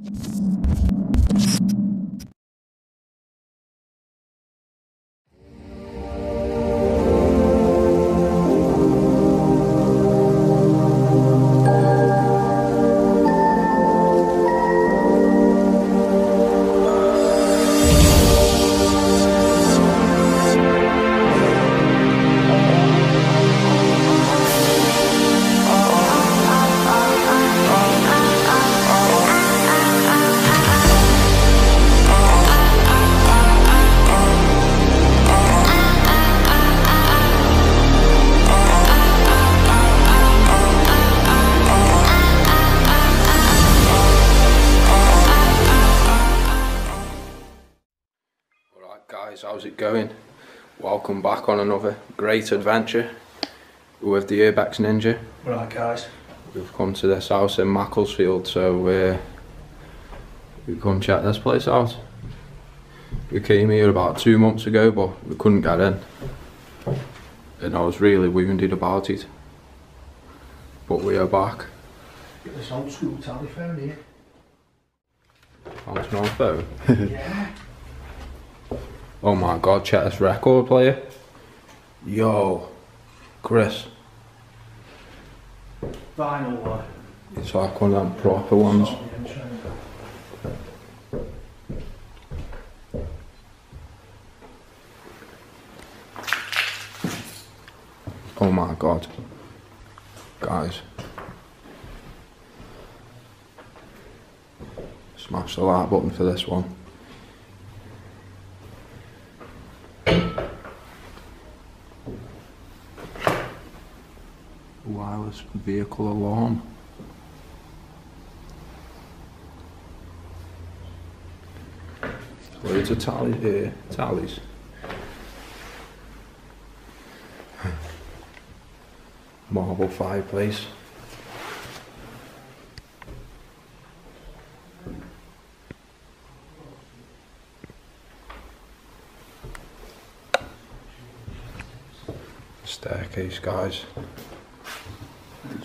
you another great adventure with the Urbex Ninja. Right, guys. We've come to this house in Macclesfield, so uh, we come check this place out. We came here about two months ago, but we couldn't get in. And I was really wounded about it. But we are back. Get this old school telephone here. Onto my phone. yeah. Oh my god, check this record player. Yo, Chris. Vinyl one. It's like one of them proper ones. Oh my god. Guys. Smash the like button for this one. Wireless vehicle alarm. Loads of tally, uh, tallies. Marble fireplace. Staircase, guys.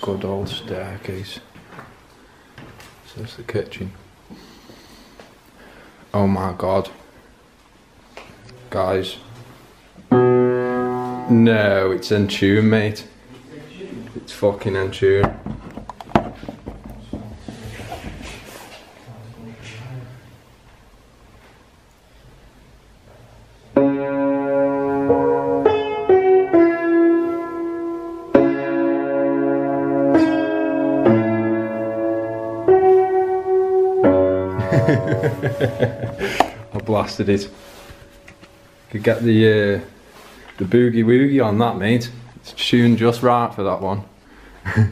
Old staircase. So that's the kitchen. Oh my god. Guys. No, it's in tune, mate. It's fucking in tune. I blasted it. Could get the uh, the boogie woogie on that, mate. It's tuned just right for that one. oh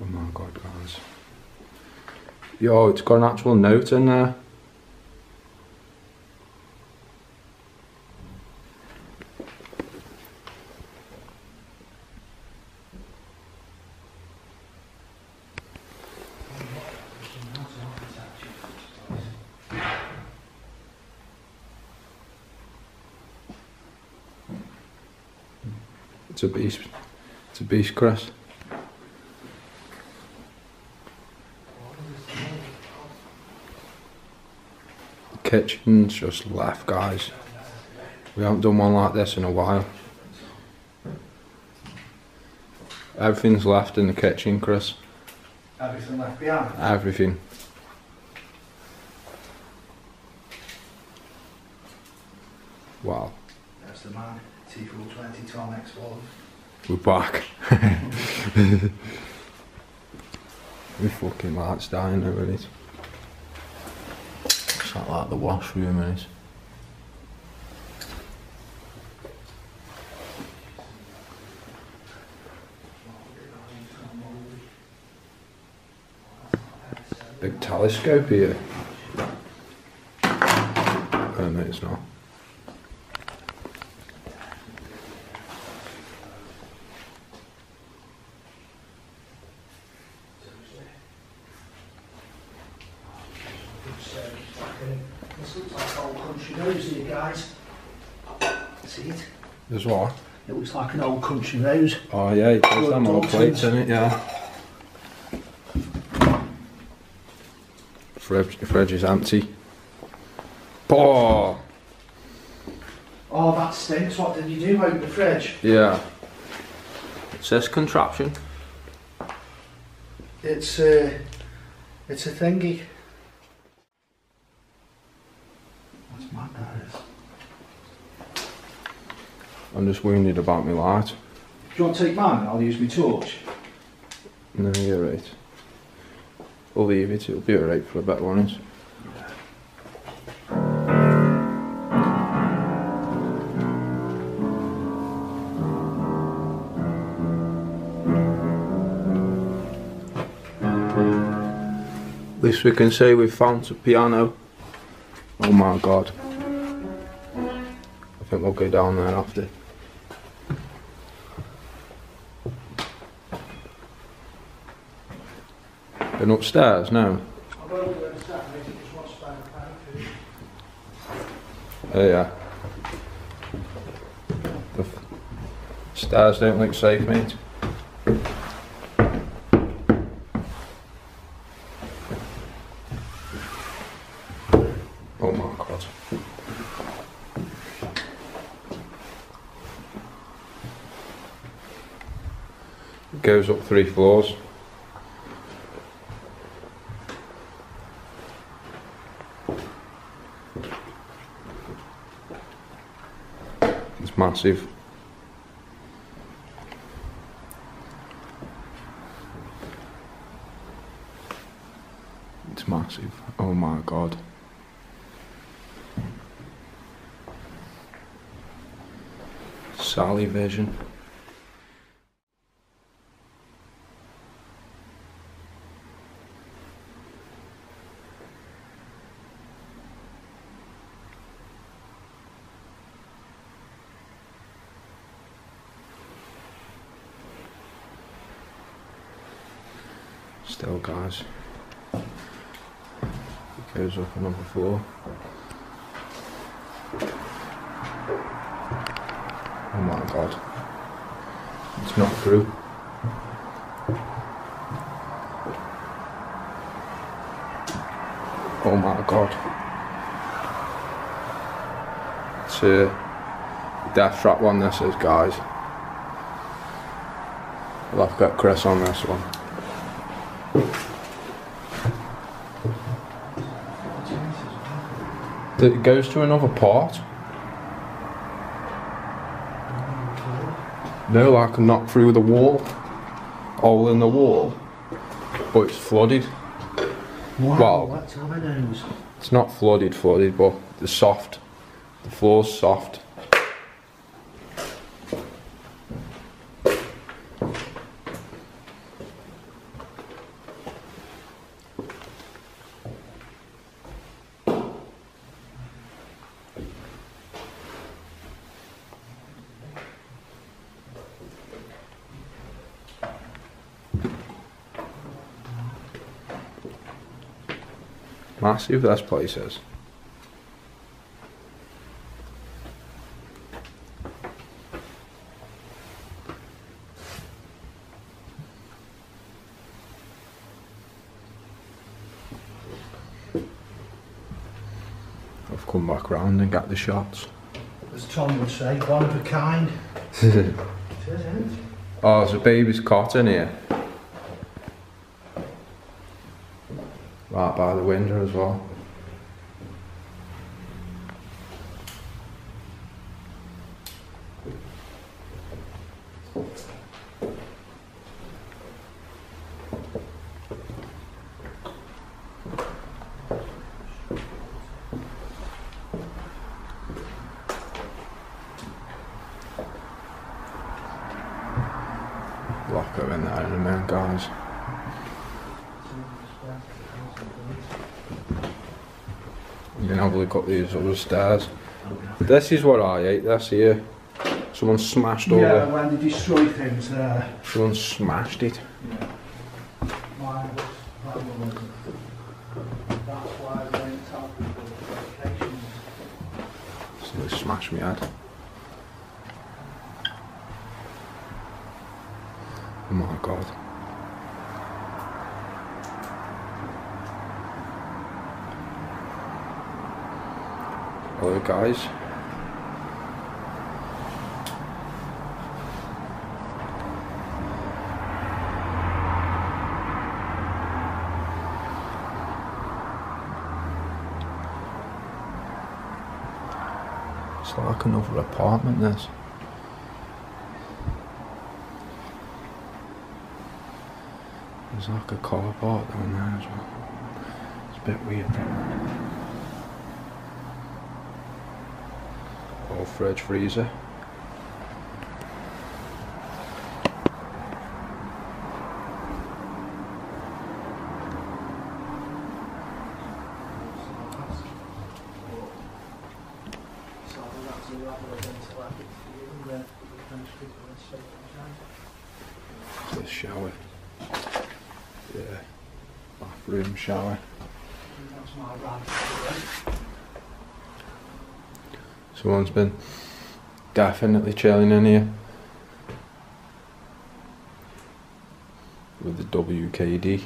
my god, guys. Yo, it's got an actual note in there. It's a beast. Beast, Chris. The kitchen's just left, guys. We haven't done one like this in a while. Everything's left in the kitchen, Chris. Everything left behind. Everything. Wow. There's the man. T420 Tom X1. We're back. we fucking lights dying over it. It's not like the washroom is. Big telescope here. Oh no, it's not. This looks like old country roads here, guys. See it? There's what? It looks like an old country road. Oh yeah, it does them old plates in it, yeah. Fridge, fridge is empty. Oh, Oh, that stinks. What did you do? Open the fridge? yeah. It says contraption. It's uh, it's a thingy. That's mad. That is. I'm just wounded about my light. Do you want to take mine? I'll use my torch. No, you're right. We'll leave it, it'll be alright for a bit, won't it? At least we can say we've found a piano. Oh my god. I think we'll go down there after. Been upstairs now. I'll go over there and start making just one spare pound for you. Oh yeah. The stairs don't look safe, mate. Oh my god. It goes up three floors. It's massive. It's massive. Oh my god. Sally Vision. Still, guys. It goes up another floor. Oh my god. It's not through. Oh my god. It's a death trap one this is guys. To get Chris on this one. It goes to another part. No, like knock through the wall. Hole in the wall. But it's flooded. Wow, how It's not flooded, flooded, but the soft. The floor's soft. Massive, this place is. I've come back round and got the shots. As Tom would say, one of a kind. It is, isn't it? Oh, there's a baby's cot in here. Right by window as well. up these other stairs. This is what I ate this here. Someone smashed yeah, over. Yeah, when they destroy things. Uh, Someone smashed it. Out Somebody smashed me head. Oh my god. Hello guys. It's like another apartment this. There's like a car park down there as well. It's a bit weird. Fridge freezer. So that's a lot of things like it. You can, uh, finish it and so The shower. Yeah. Bathroom shower. That's my rant. Someone's been definitely chilling in here. With the WKD.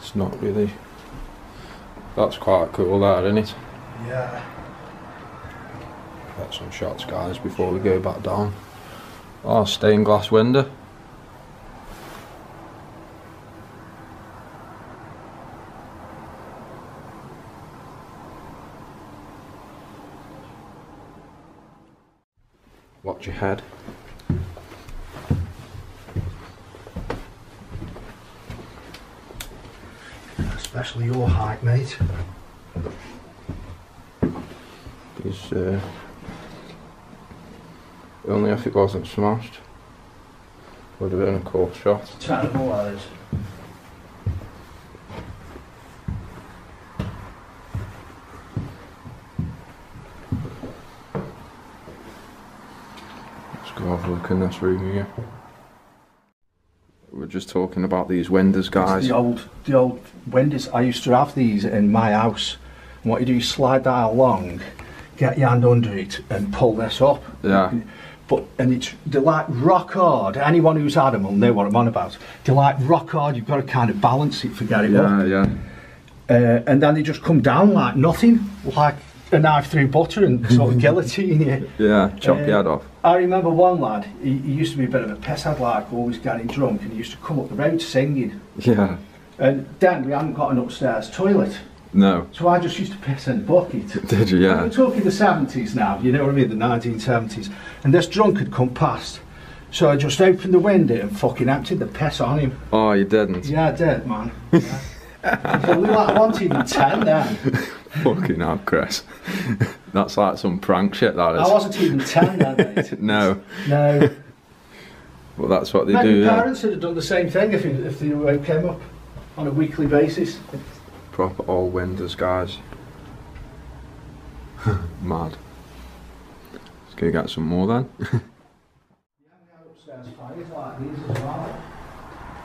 It's not really. That's quite cool, that, isn't it? Yeah. Get some shots, guys, before we go back down. Oh, stained glass window. Watch your head. Especially your height, mate. Is uh, only if it wasn't smashed. Would have been a cool shot. Terrible, that is. Let's go have a look in this room here. We're just talking about these windows, guys. The old, the old windows. I used to have these in my house. And what you do, you slide that along, get your hand under it, and pull this up. Yeah. But and it's they're like rock hard. Anyone who's had them will know what I'm on about. They're like rock hard. You've got to kind of balance it for getting up. Yeah, yeah. Uh, and then they just come down like nothing, like a knife through butter and sort of guillotine you. Yeah, chop Uh, your head off. I remember one lad. He, he used to be a bit of a piss head, like always getting drunk, and he used to come up the road singing. Yeah. And then we hadn't got an upstairs toilet, No. so I just used to piss in the bucket. Did you? Yeah? We're talking the 70s now, you know what I mean, the 1970s. And this drunk had come past. So I just opened the window and fucking emptied the piss on him. Oh, you didn't? Yeah, I did, man. Yeah. so we like wanted even 10 then. Fucking hell, Chris. That's like some prank shit, that is. I wasn't even 10 then, mate. No. No. Well, that's what they My do, yeah. parents would have done the same thing if, if they came up on a weekly basis. Proper all windows, guys. Mad. Let's go get some more then. Upstairs fires like these as well.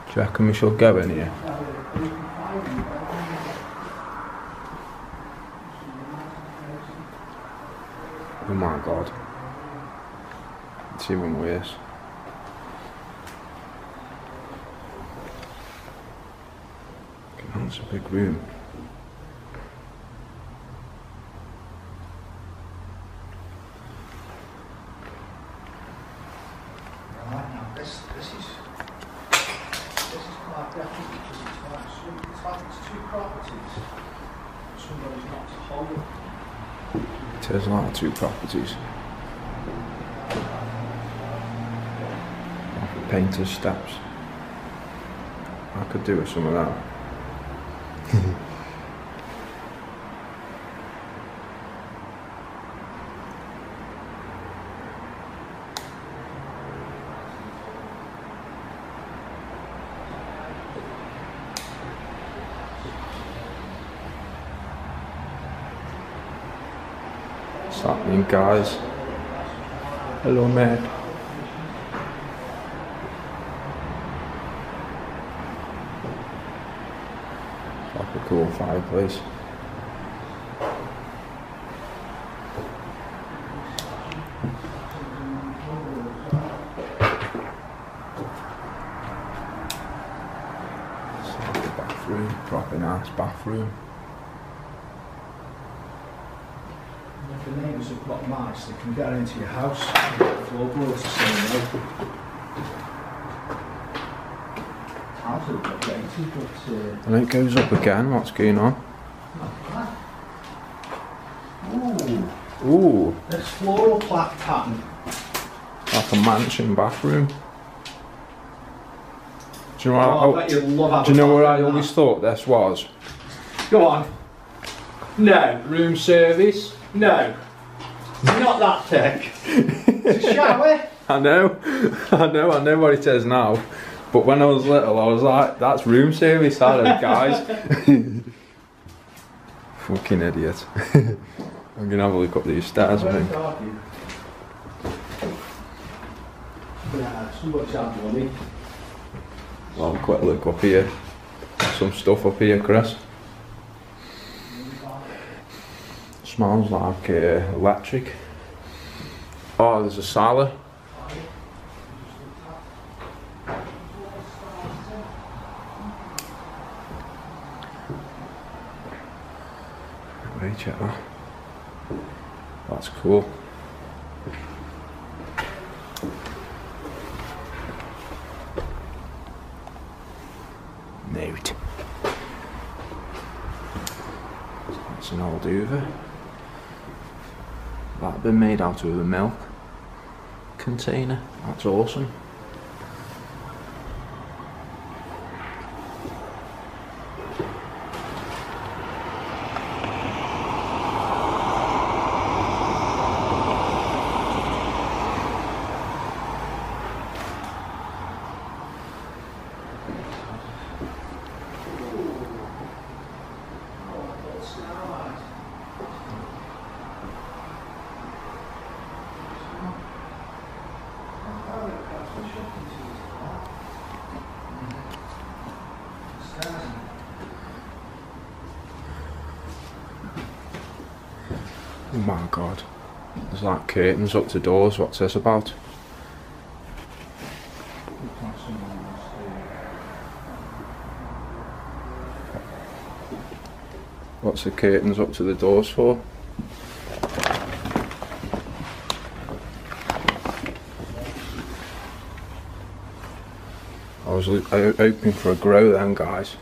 Do you reckon we should go in here? Oh my god. It's even worse. That's a big room. Somebody's knocked a hole. It like two properties. Painter's steps. I could do with some of that. Guys. Hello, Matt. Like a cool fireplace. Bathroom, proper nice bathroom. The neighbours have got mice, they can get into your house. Floorboards to say no. House will get but uh, And it goes up again. What's going on? ooh, Ooh, there's floral plaque pattern. like a mansion bathroom. Do you know, Oh, what I I, love do you know what I always thought this was? Go on. No, Room service. no, not that tech. it's a shower. I know, I know, I know what it is now. But when I was little, I was like, that's room service, I don't, guys. Fucking idiot. I'm gonna have a look up these stairs, I think. Yeah, somebody's had money. Well, quick look up here. Some stuff up here, Chris. Smells like uh, electric. Oh, there's a salad. Wait, check that. That's cool. Note. That's an old Hoover. Been made out of a milk container. That's awesome. Oh my god. There's like curtains up to doors. What's this about? What's the curtains up to the doors for? I was hoping for a grow then, guys.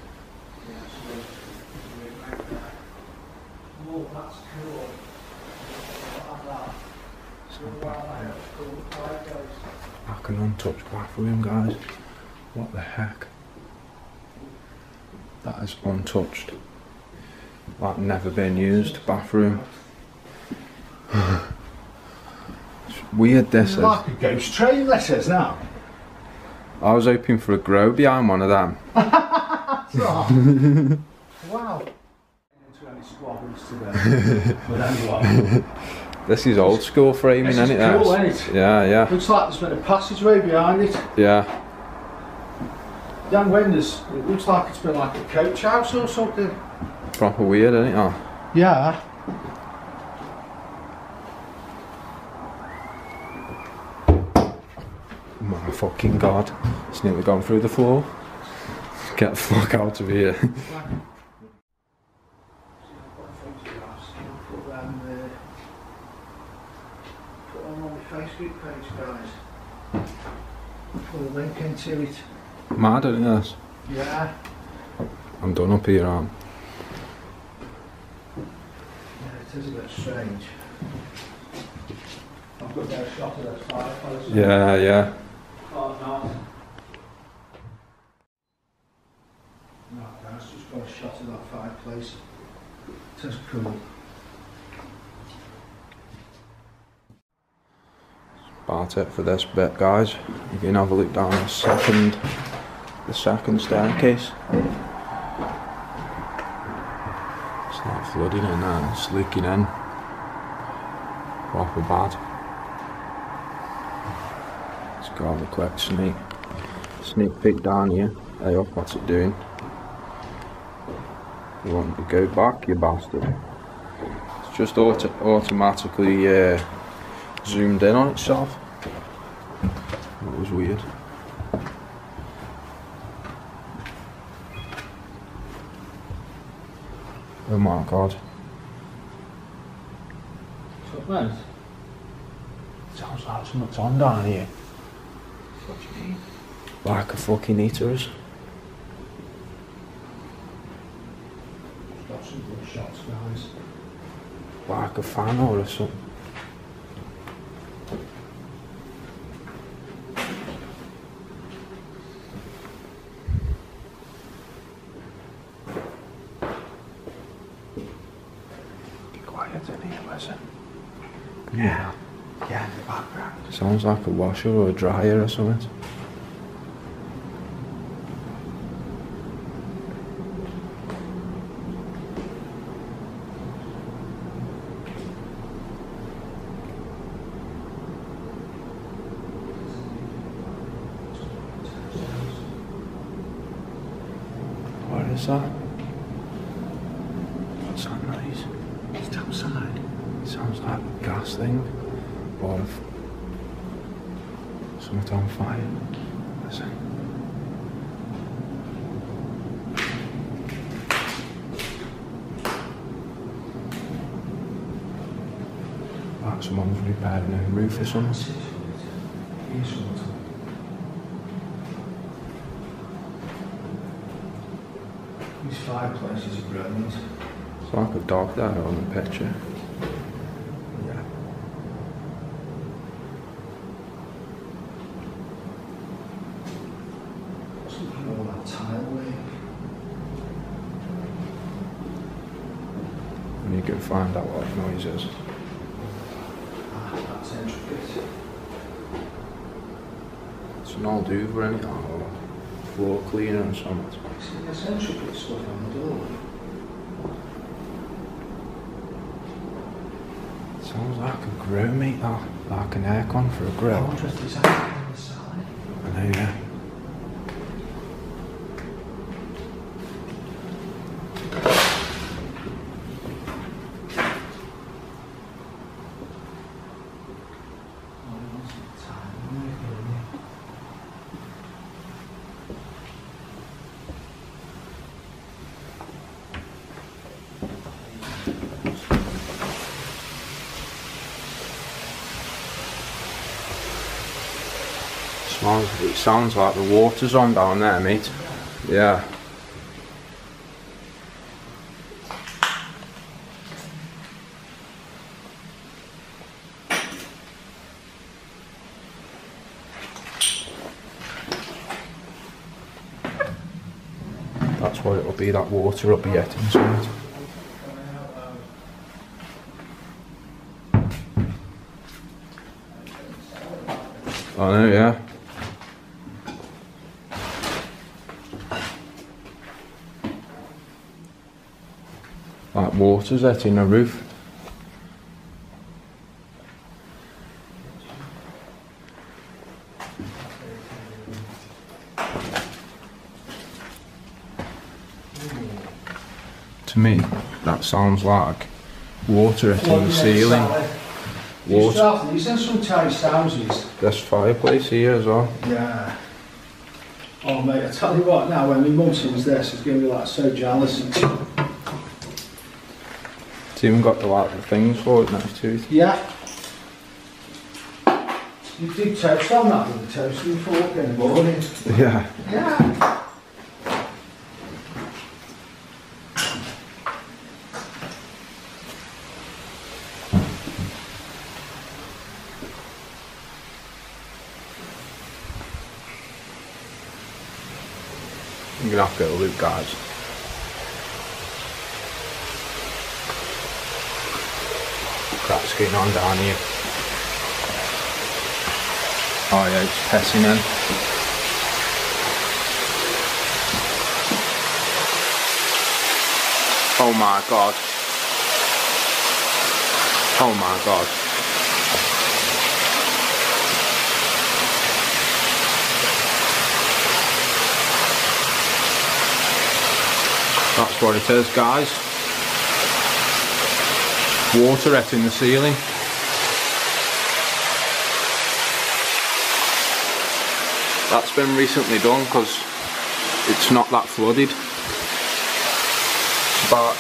Oh, that's cool. Like an untouched bathroom, guys. What the heck? That is untouched. Like never been used bathroom. it's weird this is. Like a ghost train, this is now. I was hoping for a grow behind one of them. wow. Into any squabbles today. but anyway, This is old school framing, This is isn't it? cool, this? ain't it? Yeah, yeah, looks like there's been a passageway behind it. yeah. Down windows, it looks like it's been like a coach house or something. Proper weird, isn't it? Oh, Yeah. my fucking god. It's nearly gone through the floor. Get the fuck out of here. Put them, put them on my Facebook page, guys. Put a link into it. Mad, it? this? Yeah. I'm done up here, aren't Yeah, it is a bit strange. I've got that shot of that fireplace. Yeah, yeah. Oh, not. No, guys, just got a shot of that fireplace. It is cool. About it for this bit, guys. You can have a look down the second, the second staircase. It's not flooding in there, it's leaking in. Proper bad. Let's go have a quick sneak, sneak peek down here. Hey up, what's it doing? You want to go back, you bastard. It's just auto automatically uh, zoomed in on itself. That was weird. Oh my god. Fuck mate. Sounds like something's on down here. What do you mean? Like a fucking eaters. Got some good shots, guys. Like a fan or something. Be quiet in here, listen. Yeah. Yeah, in the background. Sounds like a washer or a dryer or something. What is that? What's that noise? It's outside. Sounds like a gas thing. Or if something's on fire. Listen. Like someone's repairing a roof or something. These fireplaces are brilliant. It's like a dog there on the picture. Yeah. What's looking at all that tile work? And you can find that's intricate. It's an old Hoover in it or floor cleaner or something. See, there's intricate stuff on the door. Sounds like a grill meat, that. Like an aircon for a grill. wonder if there's anything on the side. I know, yeah. Oh, there's some tile work in there. It sounds like the water's on down there, mate. Yeah. That's what it'll be, that water up be getting something. I know, yeah. Like water's in the roof. To me, that sounds like water hitting the ceiling. Water. are some tight houses. This fireplace here as well. Yeah. Oh mate, I tell you what now, when my mum sees this, she's going to be like so jealous. It's even got the like the things for it next to it. Yeah. You did toast on that with a toasting fork in the morning. Yeah. Yeah. I'm gonna have to get a loop, guys. Going on down here. Oh yeah, it's pissing in. Oh my god. Oh my god. That's what it is, guys. Water hitting the ceiling. That's been recently done because it's not that flooded. But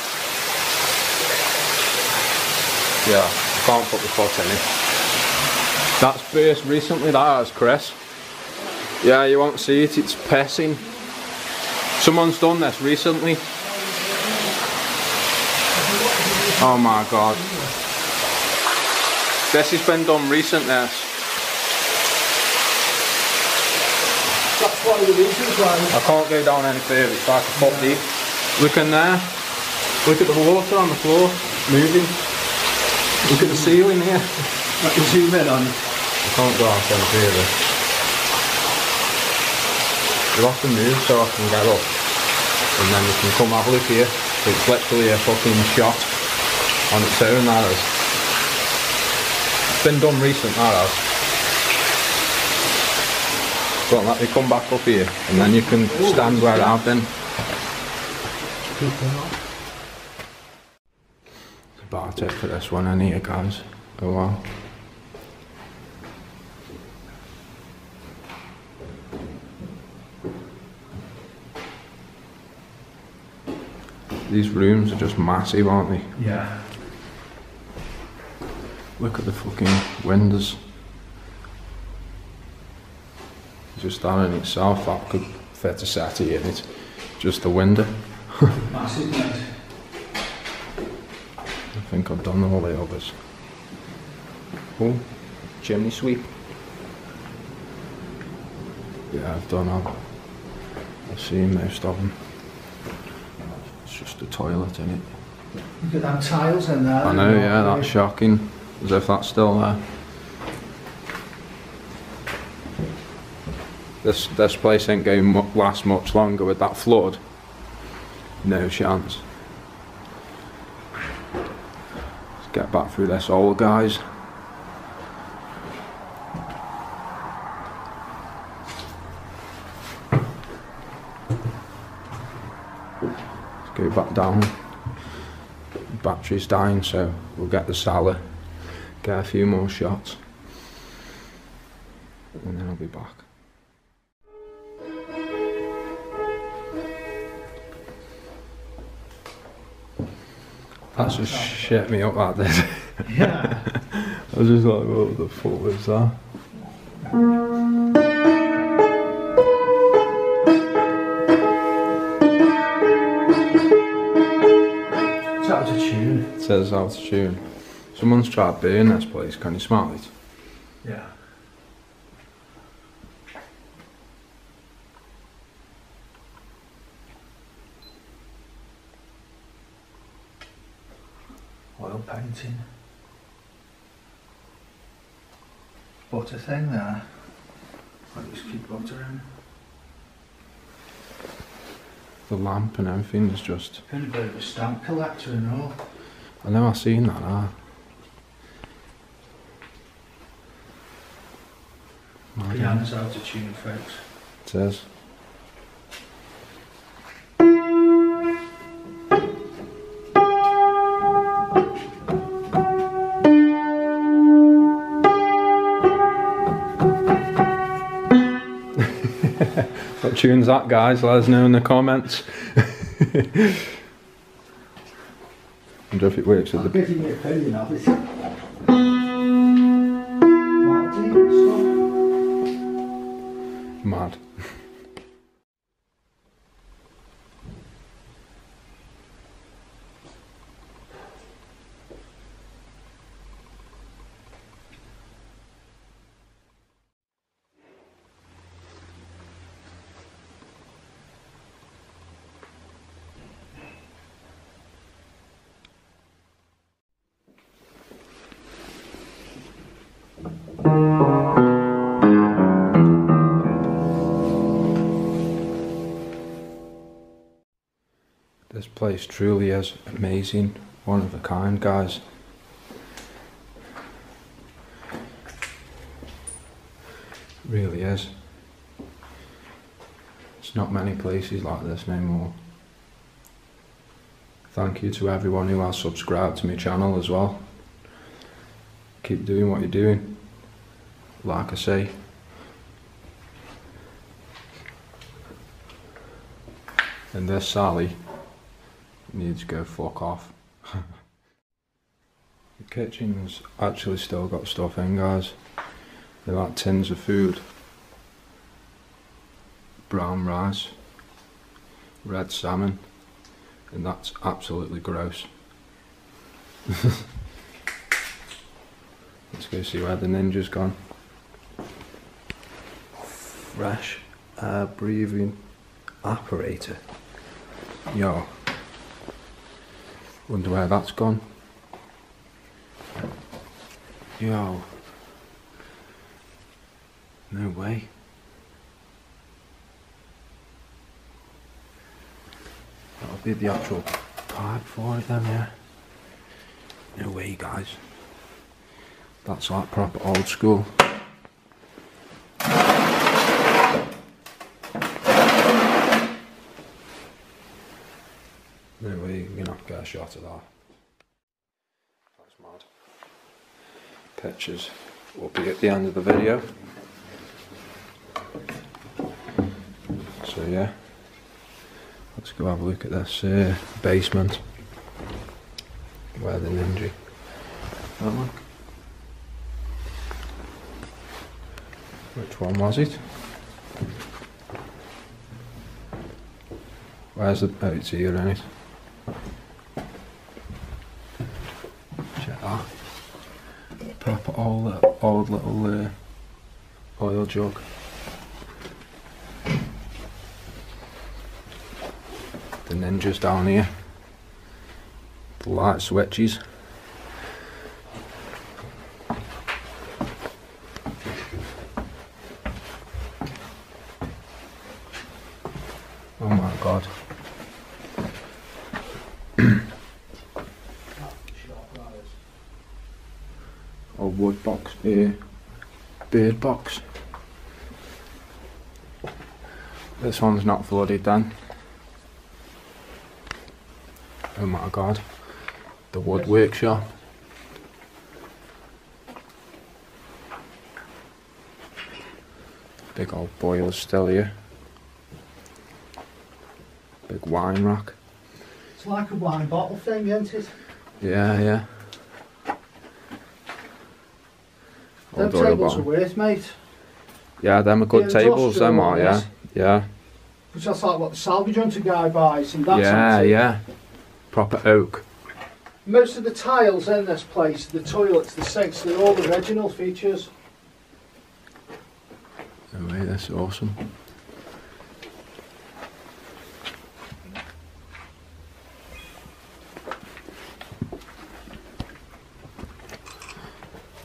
Yeah, I can't put the foot in it. That's burst recently, that has, Chris. Yeah, you won't see it, it's pissing. Someone's done this recently. Oh my god. This has been done recent, this. That's one of the reasons why. I can't go down any further, it's like a foot deep. Look in there. Look at the water on the floor, moving. Look at the ceiling here. I can zoom in on it. I can't go out any further. You'll have to move so I can get up. And then we can come have a look here. It's literally a fucking shot on its own, that. It's been done recent, that has. Go on, let me come back up here and then you can stand where I've been. About it for this one, I need guys. Oh wow. These rooms are just massive, aren't they? Yeah. Look at the fucking windows. Just that in itself, that could fit a settee in it. Just the window. Massive, mate. I think I've done all the others. Oh, chimney sweep. Yeah, I've done all. I've seen most of them. It's just a toilet in it. Look at them tiles in there. I know, yeah, that's shocking. As if that's still there. This this place ain't going to last much longer with that flood. No chance. Let's get back through this hole, guys. Let's go back down battery's dying, so we'll get the Salah, get a few more shots, and then I'll be back. That's just shit me up that did. Yeah. I was just like, what the fuck was that? it's out of tune. It says out of tune. Someone's tried burning this place, can you smell it? Yeah. Oil painting. Butter thing there. I just keep butter in. The lamp and everything is just. Been a bit of a stamp collector and all. I know I've seen that, ah. Mad, innit? Piano's out of tune, folks. It says. what tune's that, guys? Let us know in the comments. I wonder if it works with I'm the. Place truly is amazing, one of a kind, guys. really is. It's not many places like this anymore. Thank you to everyone who has subscribed to my channel as well. Keep doing what you're doing. Like I say. And this Sally needs to go fuck off. The kitchen's actually still got stuff in, guys. They're like tins of food, brown rice, red salmon, and that's absolutely gross. Let's go see where the ninja's gone. Fresh air breathing apparator. Yo. Wonder where that's gone. Yo. No way. That'll be the actual pipe for it then, yeah. No way, guys. That's like proper old school. No way you're gonna have to get a shot of that. That's mad. Pictures will be at the end of the video. So yeah, let's go have a look at this uh, basement where the ninja. That one. Which one was it? Where's the oh it's here in it? Check that. Proper old old little uh, jug. The ninjas down here. The light switches. Oh my god. A wood box, uh, bird box. This one's not flooded then. Oh my god. The wood workshop. Big old boiler still here. Big wine rack. It's like a wine bottle thing, isn't it? Yeah, yeah. Them tables are bottle. worth, mate. Yeah, them are good Yeah, tables, them are, yeah. Yeah. Which that's like what the salvage hunter guy buys, and that's yeah, antique. yeah. Proper oak. Most of the tiles in this place, the toilets, the sinks, they're all the original features. Oh wait, that's awesome.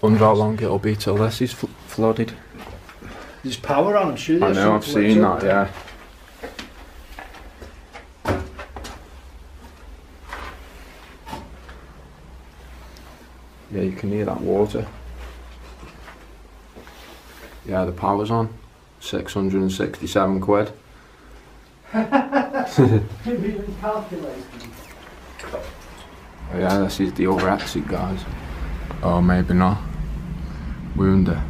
Wonder how long it'll be till this is fl- flooded. There's power on, I'm sure. I know, I've seen that, yeah. You can hear that water. Yeah, the power's on. 667 quid. Yeah, this is the other exit, guys. Oh, maybe not. Wonder.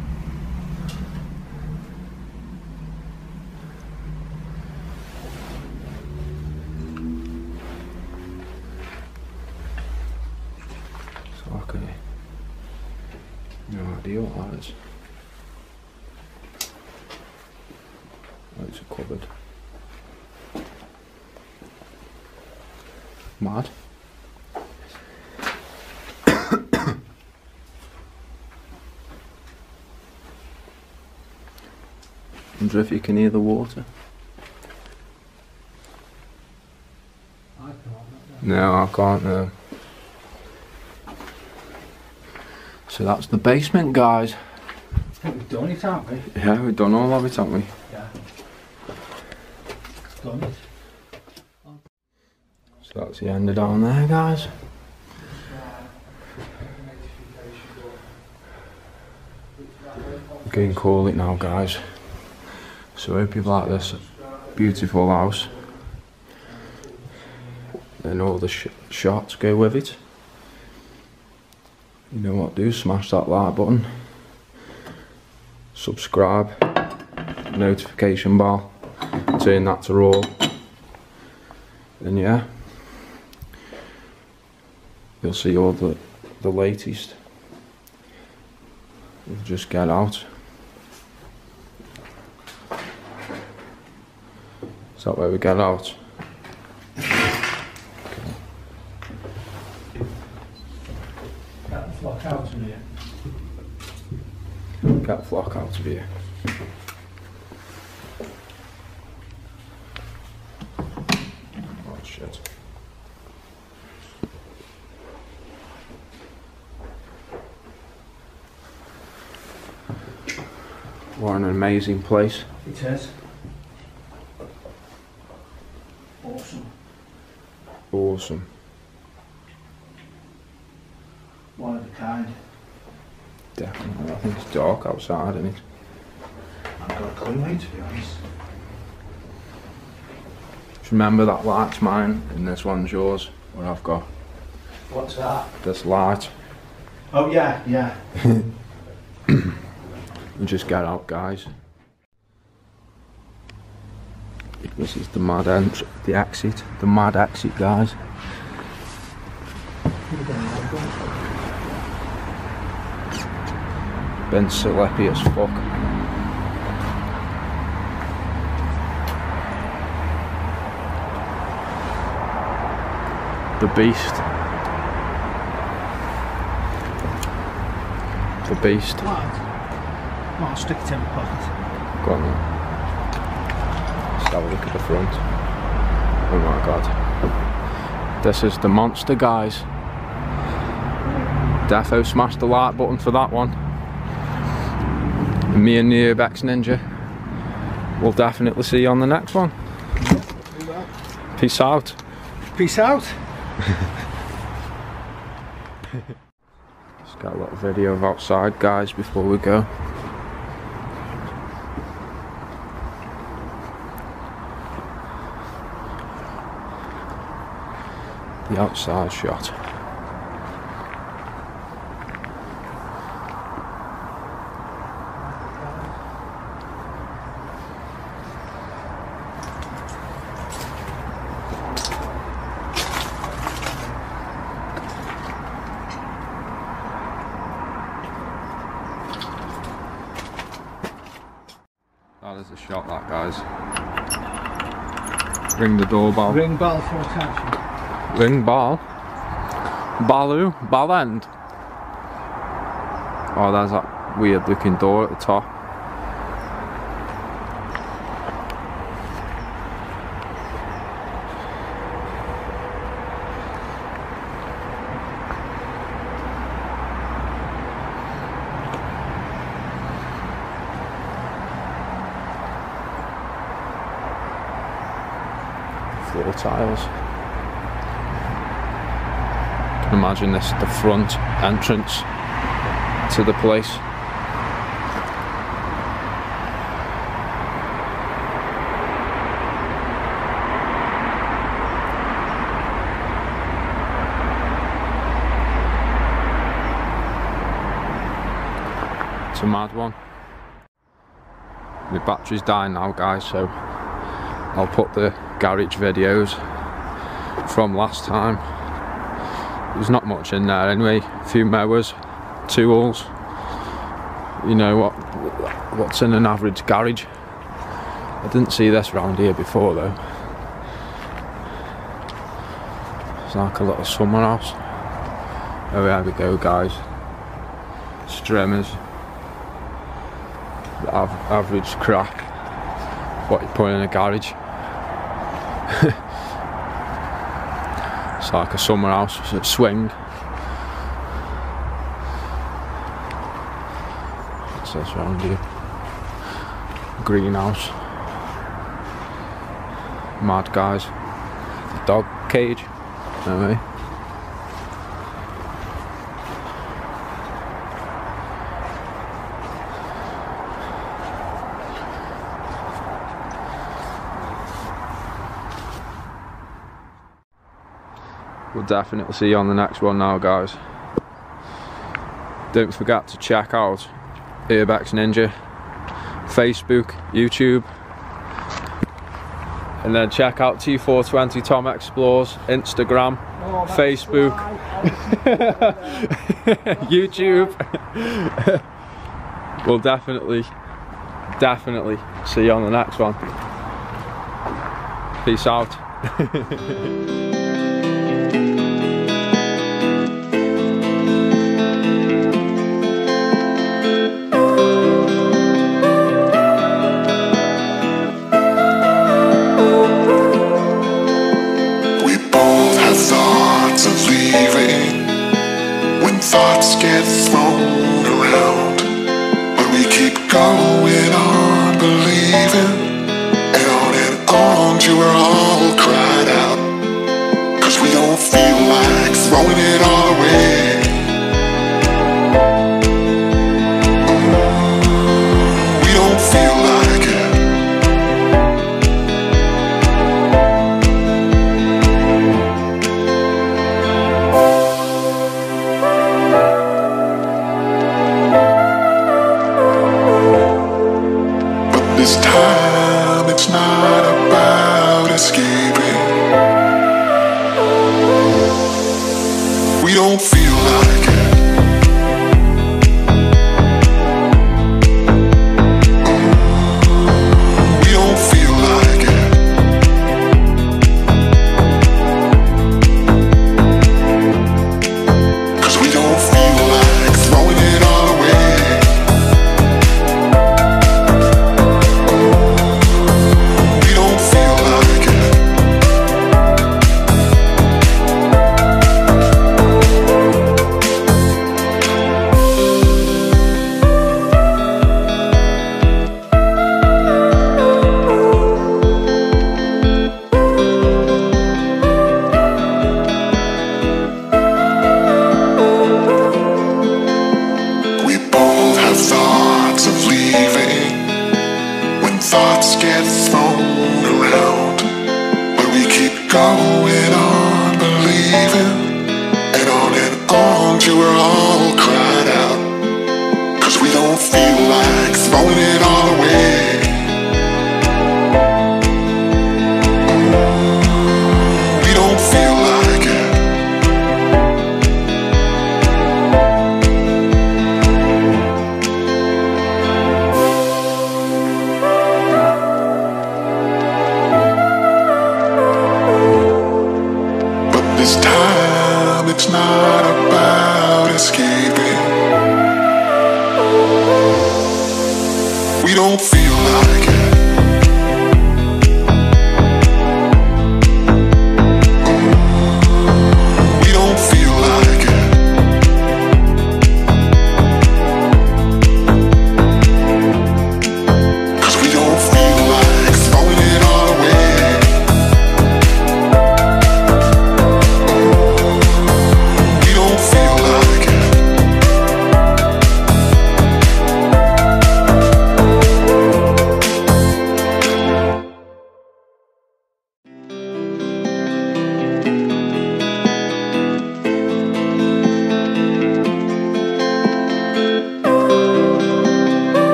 So okay. No idea what that is. Oh, it's a cupboard. Mad. Wonder if you can hear the water. I can't. No, I can't. No. So that's the basement, guys. We've done it, haven't we? Yeah, we've done all of it, haven't we? Yeah. Done it. So that's the end of down there, guys. We can call it now, guys. So I hope you've liked this beautiful house. And all the sh- shots go with it. You know what do, smash that like button. Subscribe. Notification bell. Turn that to all. And yeah. You'll see all the the latest. We'll just get out. Is that where we get out? Get the flock out of here. Get the flock out of here. Oh shit. What an amazing place. It is. Awesome. Awesome. One of a kind. Definitely. I think it's dark outside, isn't it? I've got a clue, mate, to be honest. Just remember that light's mine and this one's yours. What I've got. What's that? This light. Oh, yeah, yeah. We just get out, guys. This is the mad entr the exit, the mad exit, guys. Been slippy as fuck. The beast. The beast. I'll stick it in my pocket. Go on then. Let's have a look at the front. Oh my god. This is the monster, guys. Defo smashed the like button for that one. And me and Urbex Ninja will definitely see you on the next one. Peace out. Peace out. Just got a little video of outside, guys, before we go. Outside shot. Oh, that is a shot, that guys. Ring the doorbell. Ring bell for attention. Ring ball. Balu, ball end. Oh, there's that weird looking door at the top. Floor tiles. Imagine this the front entrance to the place. It's a mad one. My battery's dying now guys so I'll put the garage videos from last time there's not much in there anyway. A few mowers, tools. You know what? What's in an average garage? I didn't see this round here before though. It's like a little summer house. Oh there we go, guys. Streamers. Av average crap. What you put in a garage. Like a summer house, swing. What's this round here? Greenhouse. Mad guys. Dog cage. No We'll definitely see you on the next one now, guys. Don't forget to check out Urbex Ninja, Facebook, YouTube, and then check out T420 Tom Explores, Instagram, Oh, Facebook. YouTube. we'll definitely, definitely see you on the next one. Peace out. get thrown around. But we keep going on